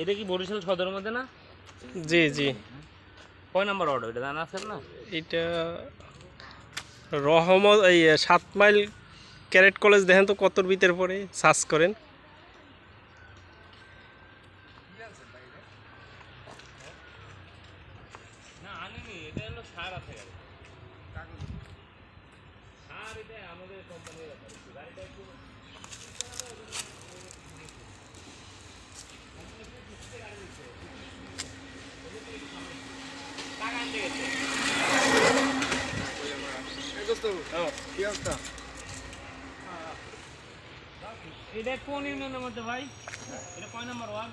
এটা কি বরিশাল সদরের মধ্যে না? জি জি। কয় নাম্বার অর্ডার এটা জানা আছে না? এটা রহমত এই সাত মাইল ক্যারেট কলেজ দেখেন তো কতর ভিতর পরে সার্চ করেন। আমাদের কোম্পানির এটা কোন ইউনিয়নের মধ্যে ভাই এটা কয় নাম্বার ওয়ার্ড